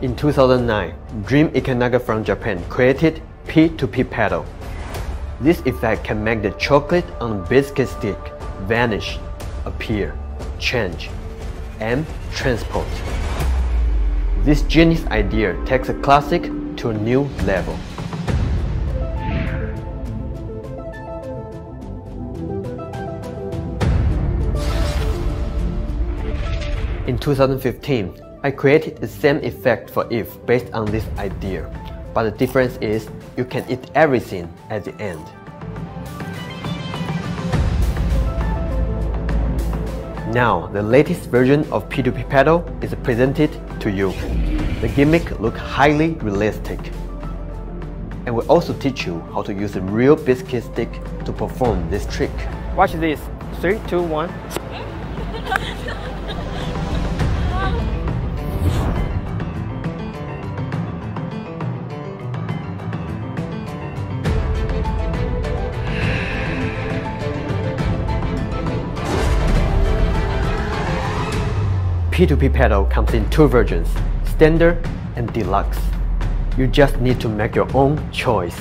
In 2009, Dream Ikenaga from Japan created P2P Paddle. This effect can make the chocolate on the biscuit stick vanish, appear, change, and transport. This genius idea takes a classic to a new level. In 2015, I created the same effect for YIF based on this idea, but the difference is you can eat everything at the end. Now, the latest version of P2P Paddle is presented to you. The gimmick looks highly realistic. And we also teach you how to use a real biscuit stick to perform this trick. Watch this. 3, 2, 1. P2P Paddle comes in two versions, standard and deluxe. You just need to make your own choice.